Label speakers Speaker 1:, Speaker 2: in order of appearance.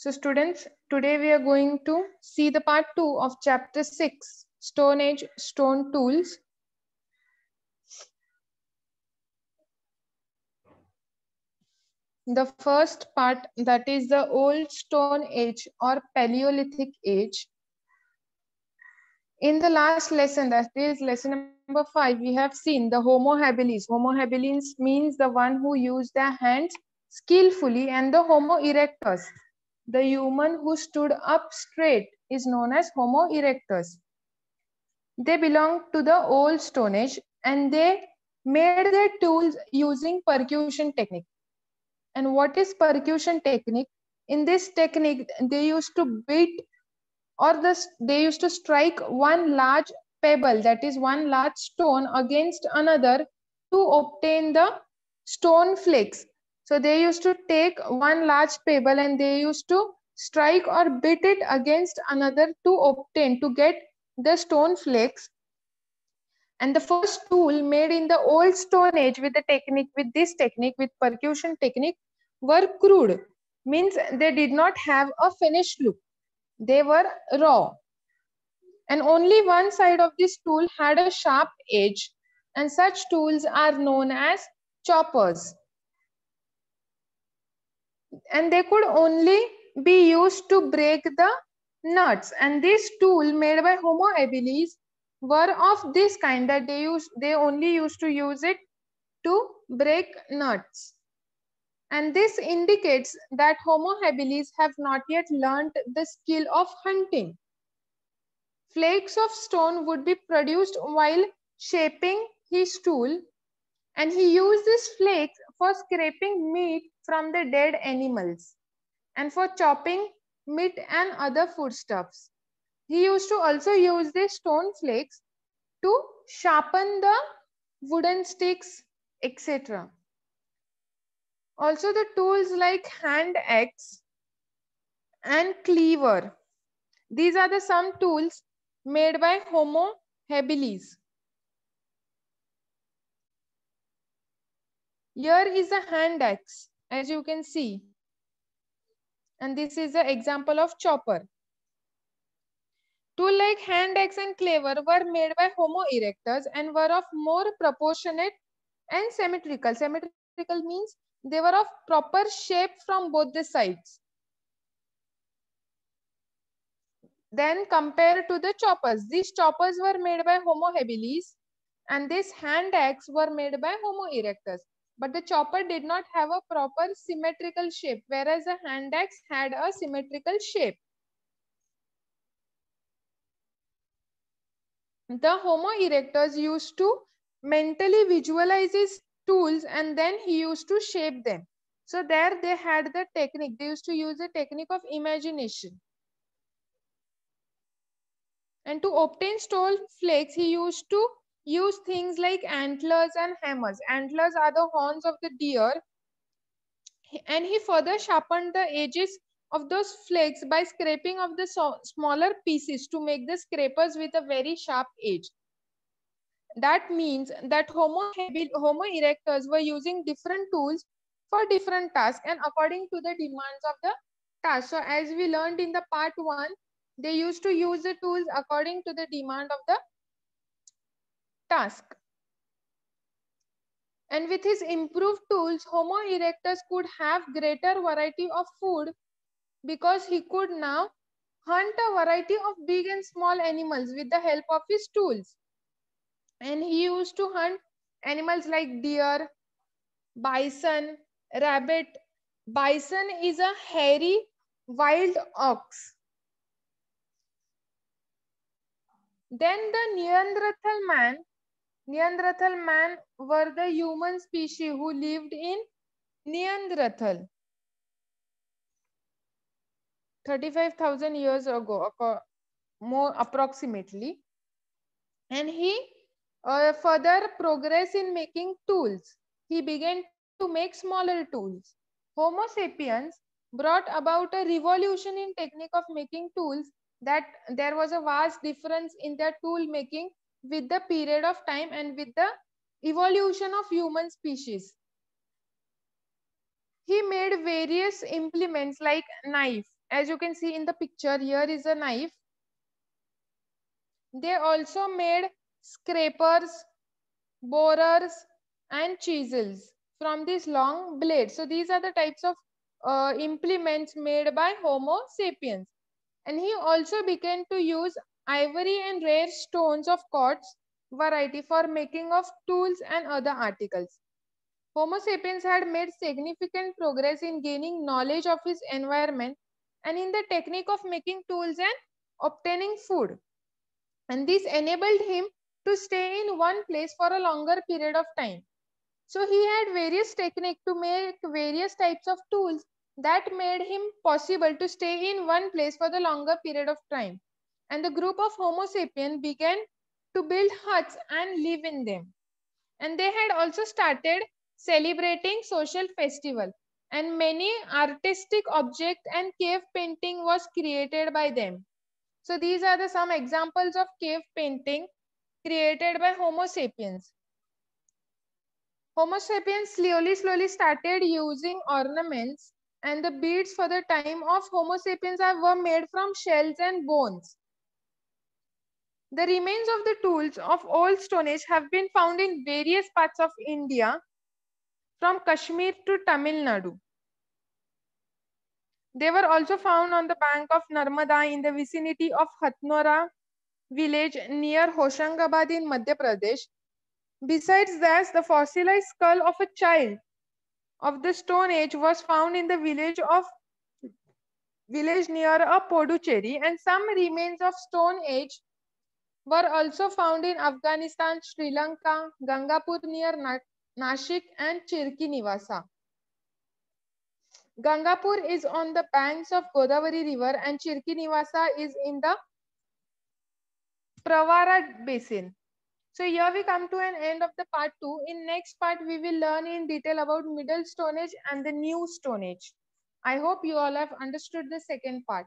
Speaker 1: So students, today we are going to see the part 2 of chapter 6, Stone Age Stone Tools. The first part that is the Old Stone Age or Paleolithic Age. In the last lesson, that is lesson number 5, we have seen the Homo habilis. Homo habilis means the one who used their hands skillfully and the Homo erectus the human who stood up straight is known as Homo erectus. They belong to the old Stone Age and they made their tools using percussion technique. And what is percussion technique? In this technique, they used to beat or they used to strike one large pebble, that is one large stone against another to obtain the stone flakes so they used to take one large pebble and they used to strike or beat it against another to obtain, to get the stone flakes. And the first tool made in the old stone age with the technique, with this technique, with percussion technique were crude. Means they did not have a finished look. They were raw. And only one side of this tool had a sharp edge. And such tools are known as choppers and they could only be used to break the nuts. And this tool made by homo habilis were of this kind that they use they only used to use it to break nuts. And this indicates that homo habilis have not yet learned the skill of hunting. Flakes of stone would be produced while shaping his tool and he used this flakes for scraping meat from the dead animals and for chopping meat and other foodstuffs. He used to also use the stone flakes to sharpen the wooden sticks, etc. Also the tools like hand axe and cleaver. These are the some tools made by Homo habilis. Here is a hand axe, as you can see. And this is an example of chopper. Tool like hand axe and cleaver were made by Homo erectus and were of more proportionate and symmetrical. Symmetrical means they were of proper shape from both the sides. Then compared to the choppers, these choppers were made by Homo habilis and this hand axe were made by Homo erectus. But the chopper did not have a proper symmetrical shape, whereas the hand axe had a symmetrical shape. The Homo erectus used to mentally visualize his tools and then he used to shape them. So there they had the technique. They used to use the technique of imagination. And to obtain stone flakes, he used to use things like antlers and hammers. Antlers are the horns of the deer. And he further sharpened the edges of those flakes by scraping of the so smaller pieces to make the scrapers with a very sharp edge. That means that Homo, Homo erectus were using different tools for different tasks and according to the demands of the task. So as we learned in the part one, they used to use the tools according to the demand of the task. And with his improved tools, Homo erectus could have greater variety of food because he could now hunt a variety of big and small animals with the help of his tools. And he used to hunt animals like deer, bison, rabbit. Bison is a hairy wild ox. Then the Neanderthal man Neanderthal man were the human species who lived in Neanderthal. 35,000 years ago, more approximately. And he uh, further progressed in making tools. He began to make smaller tools. Homo sapiens brought about a revolution in technique of making tools that there was a vast difference in their tool making with the period of time and with the evolution of human species. He made various implements like knife, as you can see in the picture, here is a knife. They also made scrapers, borers, and chisels from these long blades. So these are the types of uh, implements made by Homo sapiens. And he also began to use ivory and rare stones of quartz variety for making of tools and other articles. Homo sapiens had made significant progress in gaining knowledge of his environment and in the technique of making tools and obtaining food. And this enabled him to stay in one place for a longer period of time. So he had various techniques to make various types of tools that made him possible to stay in one place for the longer period of time. And the group of Homo sapiens began to build huts and live in them. And they had also started celebrating social festival and many artistic object and cave painting was created by them. So these are the some examples of cave painting created by Homo sapiens. Homo sapiens slowly, slowly started using ornaments and the beads for the time of Homo sapiens were made from shells and bones. The remains of the tools of old Stone Age have been found in various parts of India from Kashmir to Tamil Nadu. They were also found on the bank of Narmada in the vicinity of Hatnora village near Hoshangabad in Madhya Pradesh. Besides this, the fossilized skull of a child of the Stone Age was found in the village of village near a Puducherry and some remains of Stone Age were also found in Afghanistan, Sri Lanka, Gangapur near Nashik and Chirki Nevasa. Gangapur is on the banks of Godavari river and Chirki Nevasa is in the Pravara basin. So here we come to an end of the part 2. In next part, we will learn in detail about middle stone age and the new stone age. I hope you all have understood the second part.